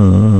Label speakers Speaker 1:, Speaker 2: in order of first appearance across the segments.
Speaker 1: Mm.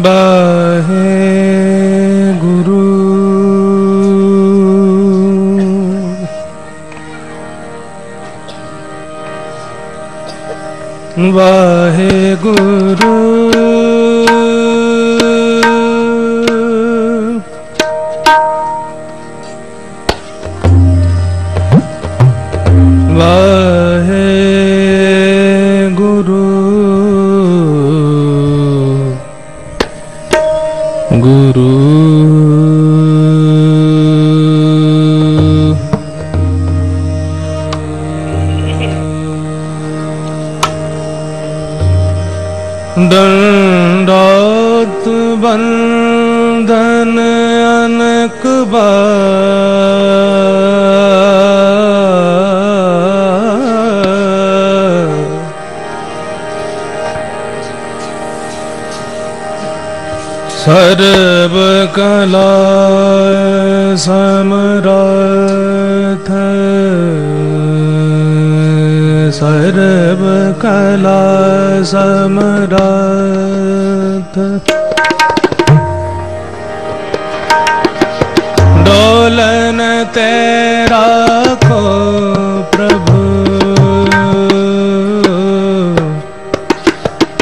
Speaker 1: बहे गुरु। Wahe Guru. Guru. सर्वकला समराथ सर्वकला समराथ Dolan तेरा खो प्रभु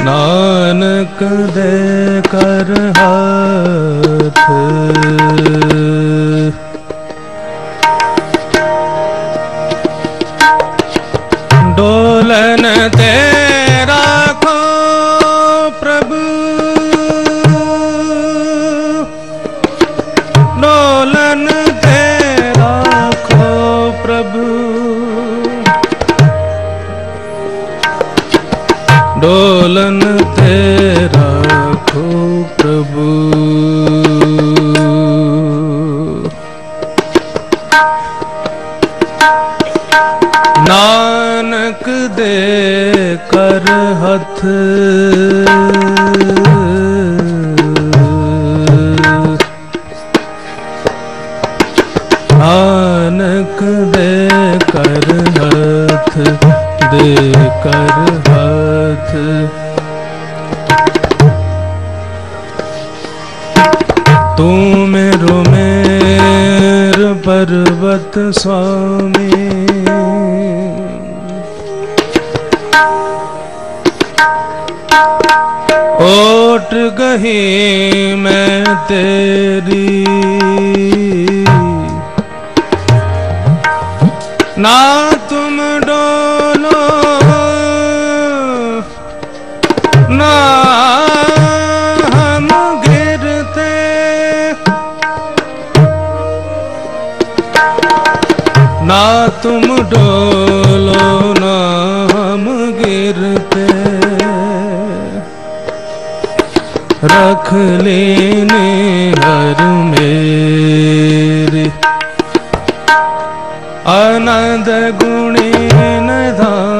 Speaker 1: नानक दे कर Duh. नहीं मैं तेरी ਆਨੰਦ ਗੁਣੇ ਨਧਾ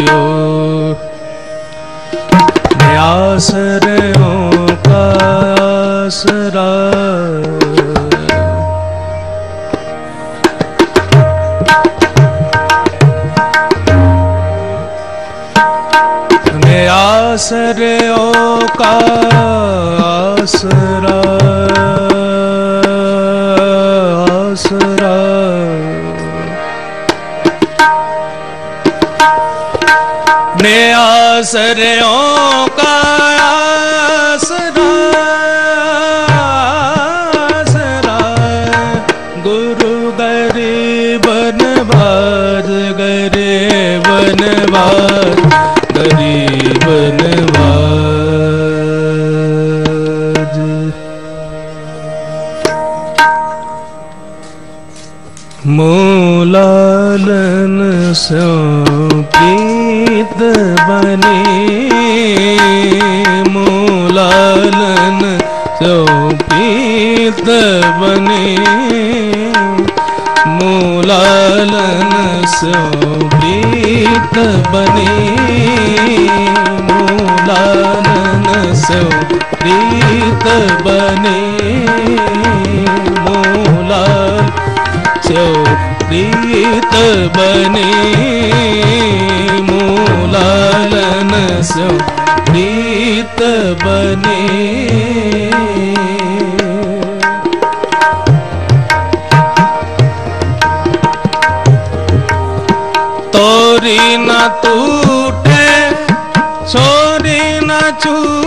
Speaker 1: ओर न का आसरा। आसरों का आसरा आसरा। गुरु गरीबन बाज गरीबन बाज गरीबन बाज मूलालन सो बने बने मूलालन सो प्रीत बने मूलालन सो प्रीत बने मूलाल सो प्रीत बने मूलालन सो प्रीत बने तोरी न टूटे छोरी न छूटे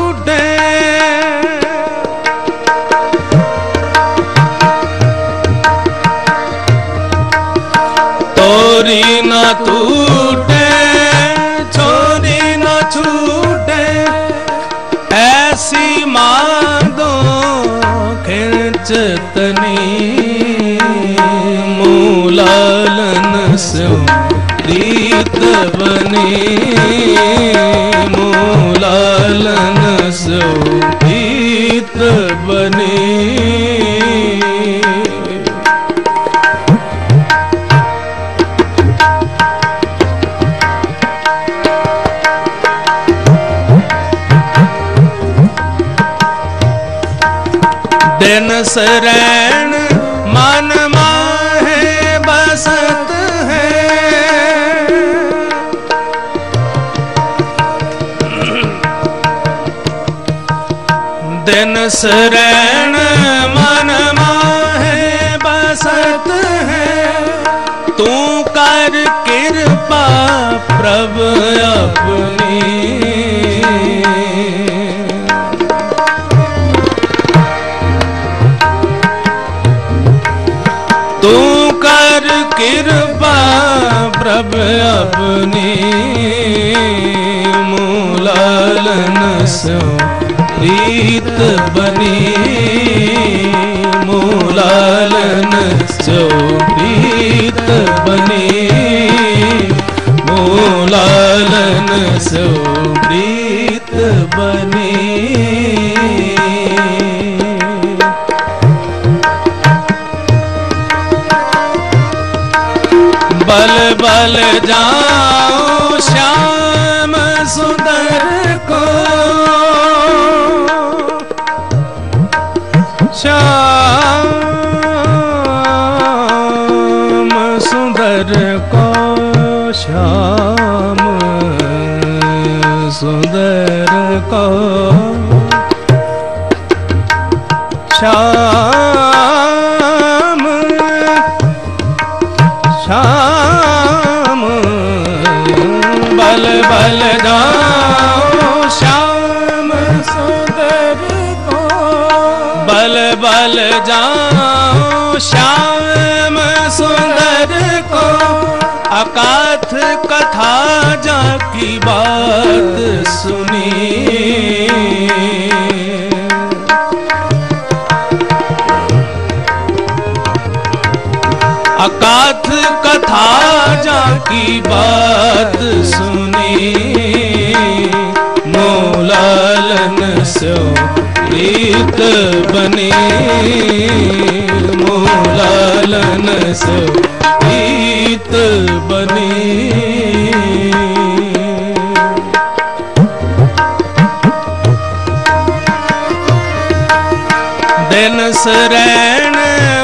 Speaker 1: ਬਨੀ ਮੂਲਾਲਨ ਬਨੀ ਦਿਨ ਸਰੇ शरण मन माहे, बसत है। तू कर कृपा प्रभु अपनी। तू कर कृपा प्रभ अपनी। मूलालन सो प्रीत बनी मूलालन सो प्रीत बनी मूलालन सो प्रीत बनी। बल बल जाओ श्याम सुंदर ਸ਼ਾਮ ਸ਼ਾਮ ਬਲ ਬਲ ਜਾਓ ਬਲ ਬਲ ਜਾਓ ਸ਼ਾਮ की बात सुनी। अकाथ कथा जा की बात सुनी। मोलालन सो प्रीत बने। मोलालन सो प्रीत बने। दिन सरैण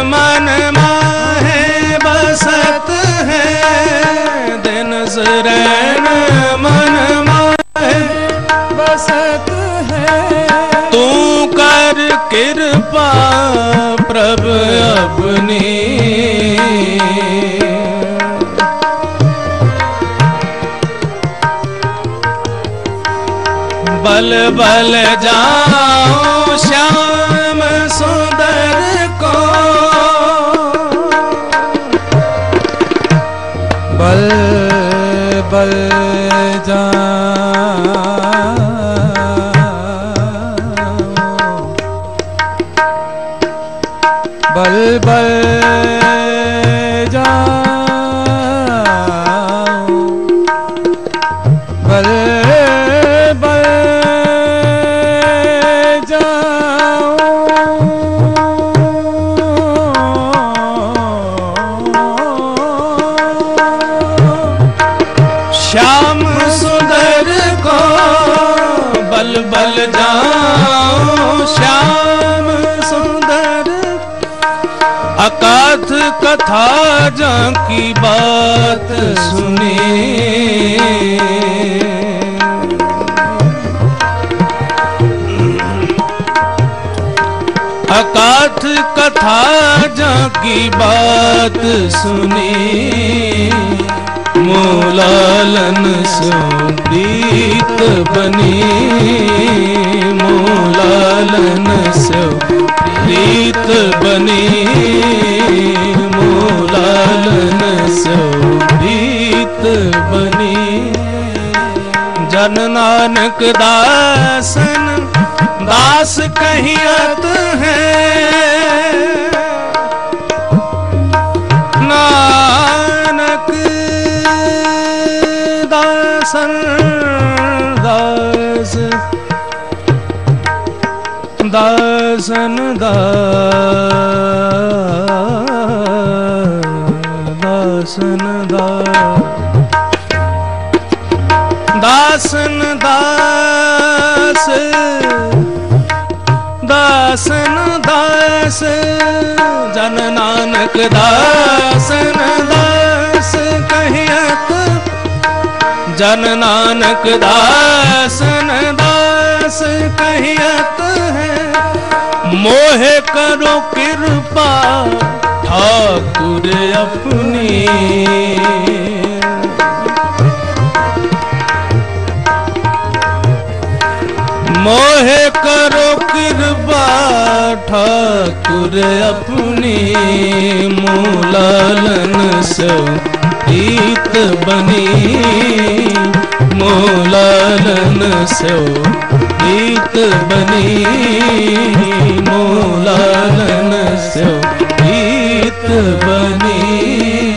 Speaker 1: मन माहे बसत है। दिन सरैण मन माहे
Speaker 2: बसत है।
Speaker 1: तू कर कृपा प्रभ अपनी। बल बल जाओ
Speaker 2: बल बल जा
Speaker 1: की बात सुने। अकाथ कथा जा की बात सुनी। मोलालन सुप्रीत बनी। मोलालन ਰੀਤ ਬਣੀ ਮੂਲਾਲਨ ਸੋ ਰੀਤ ਬਣੀ। ਜਨ ਨਾਨਕ ਦਾਸਨ ਦਾਸ ਕਹੀਅਤ ਹੈ। ਨਾਨਕ ਦਾਸਨ ਦਾਸਨ ਦਾ ਦਾਸਨ ਦਾ ਦਾਸਨ ਦਾਸ ਦਾਸਨ ਦਾਸ ਜਨ ਨਾਨਕ ਦਾਸਨ ਦਾਸ ਕਹਿਤ ਜਨ ਨਾਨਕ ਦਾਸਨ ਦਾਸ दास कहियत है, मोह करो कृपा, ठाकुर अपनी। मोह करो कृपा, ठाकुर अपनी। मूलालन से प्रीत बनी, मूलालन से ਰੀਤ ਬਨੀ ਮੂਲਾਨਨ ਸਿਓ ਰੀਤ ਬਨੀ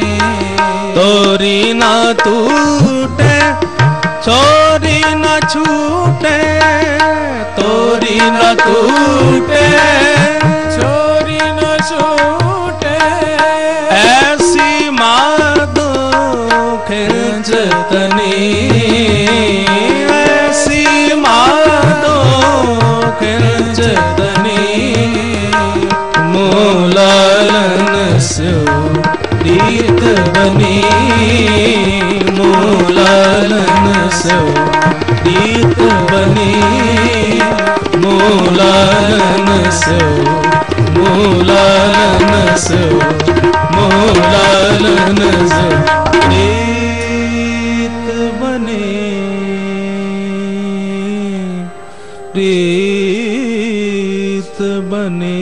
Speaker 2: ਤੋਰੀ ਨਾ ਟੂਟੇ,
Speaker 1: ਚੋਰੀ ਨਾ ਛੂਟੇ। ਤੋਰੀ ਨਾ ਟੂਟੇ, ਚੋਰੀ ਨਾ ਛੂਟੇ बनी मूलालन से प्रीत बनी। मूलालन से मूलालन से मूलालन से बने। प्रीत बने।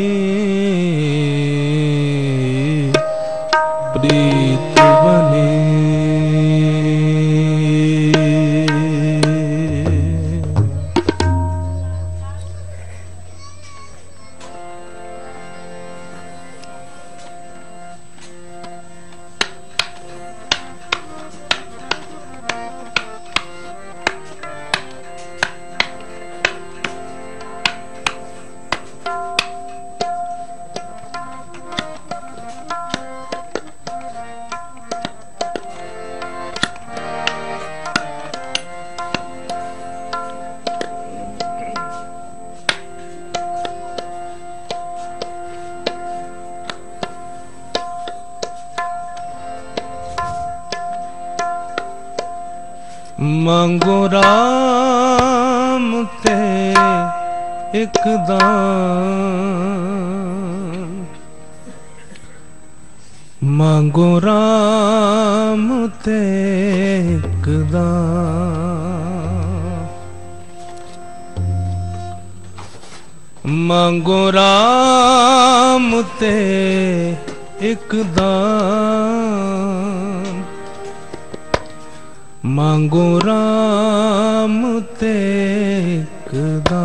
Speaker 1: ਮੰਗੋ ਰਾਮ ਤੇ ਇੱਕ ਦਾਨ। ਮੰਗੋ ਰਾਮ ਤੇ ਇੱਕ ਦਾਨ। ਮੰਗੋ ਰਾਮ ਤੇ ਇੱਕ ਦਾਨ। ਮੰਗੋ RAM ਤੇ ਕਦਾ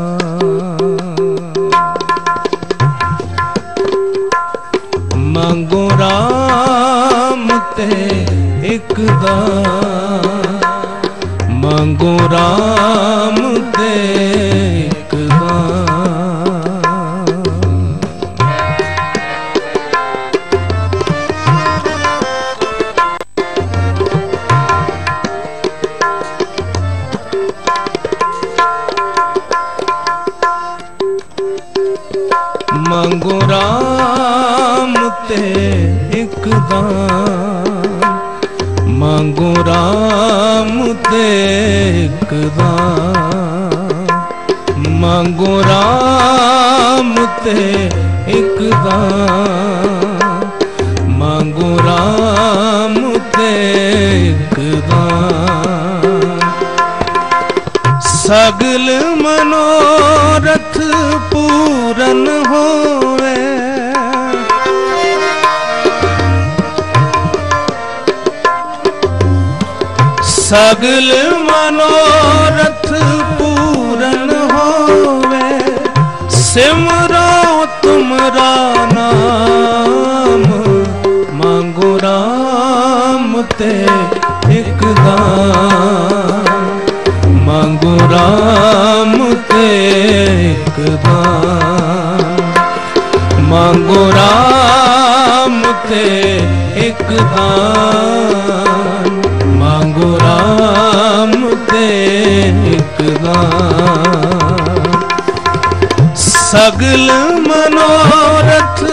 Speaker 1: ਮੰਗੋ RAM ਤੇ ਇਕਦਾ ਮੰਗੋ RAM RAM ਦੇਖਦਾ ਮੰਗੋ RAM ਤੇ ਇੱਕਦਾ ਮੰਗੋ RAM ਤੇ ਇੱਕਦਾ ਸਗਲ ਮਨੋਰਥ ਪੂਰਨ ਹੋਵੇ। ਸਗਲ ਮਨੋਰਥ ਪੂਰਨ ਹੋਵੇ। ਸਿਮਰੋ ਤੁਮਰਾ ਨਾਮ, ਮੰਗੋ ਰਾਮ ਤੇ ਇੱਕ ਦਾਨ ਮੰਗੋ ਰਾਮ ਤੇ ਇੱਕ ਦਾਨ ਮੰਗੋ ਰਾਮ ਤੇ ਇੱਕ ਦਾਨ ਮੰਗੋ ਰਾਮ ਤੇ ਇੱਕ ਦਾਨ ਸਗਲ ਮਨੋਰਥ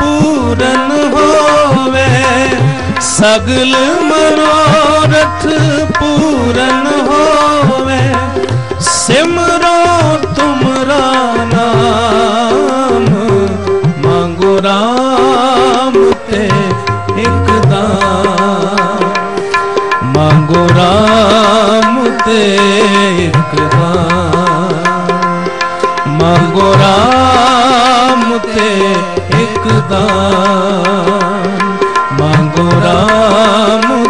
Speaker 1: ਪੂਰਨ ਹੋਵੇ, ਸਗਲ ਮਨੋਰਥ ਪੂਰਨ ਹੋਵੇ, ਸਿਮਰੋ ਤੁਮਰਾ ਨਾਮ ਮੰਗੋ ਰਾਮ ਤੇ ਇੱਕਦਾਂ ਮੰਗੋ ਰਾਮ ਤੇ ਇੱਕਦਾਂ ਮੰਗੋ ਰਾਮ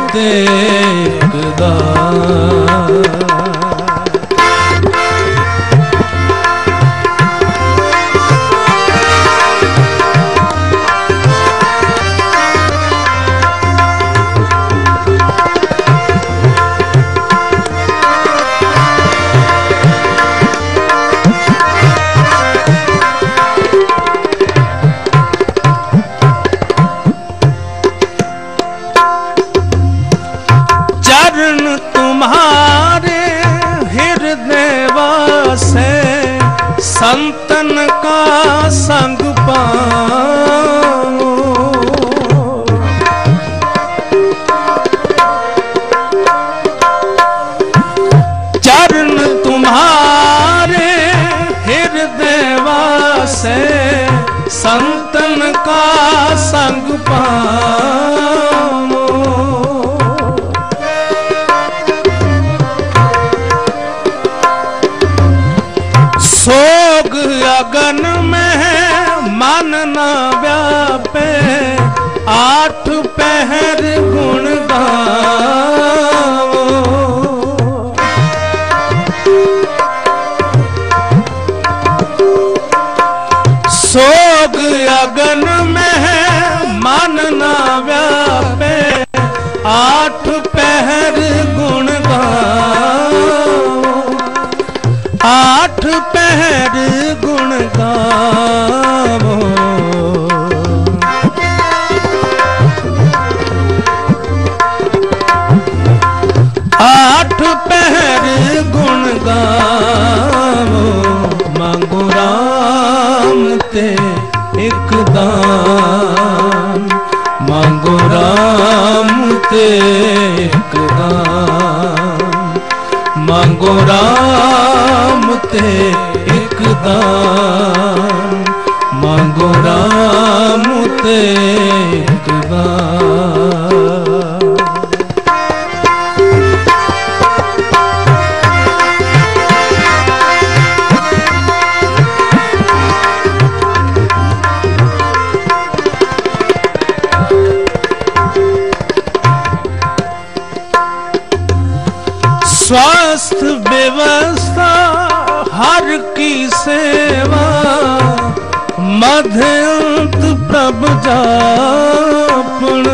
Speaker 1: ਸੋਗ ਅਗਨ ਮੰਗੋ ਰਾਮ ਤੇ ਇੱਕ ਦਾਮ ਮੰਗੋ ਰਾਮ ਤੇ ਇੱਕ ਦਾਮ ਮੰਗੋ ਰਾਮ ਤੇ ਇੱਕ ਦਾਮ ਮੰਗੋ ਰਾਮ ਤੇ स्वास्थ्य व्यवस्था हर की सेवा मध्यंत प्रभ जापण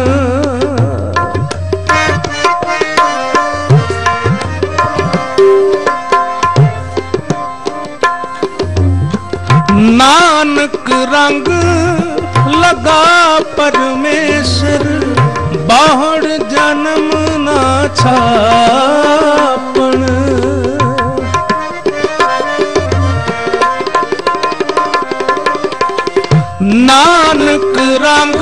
Speaker 1: नानक रंग लगा परमेश्वर बाहर जन्म ਨਾ ਛਾਪਣ। ਨਾਨਕ ਰਾਮ